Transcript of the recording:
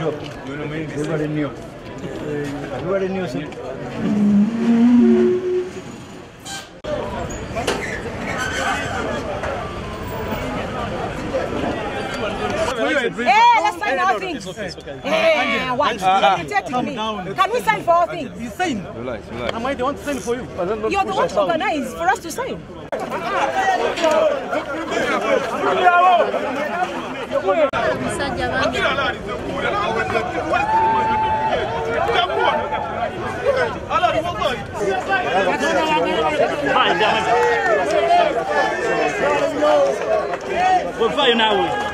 Everybody knew. Everybody knew. sir. Hey, let's sign all things. Hey, what? You're irritating me. Can we sign for all things? You sign. Relax, relax. Am I the one to sign for you? You're the one to organize for us to sign. We'll find out.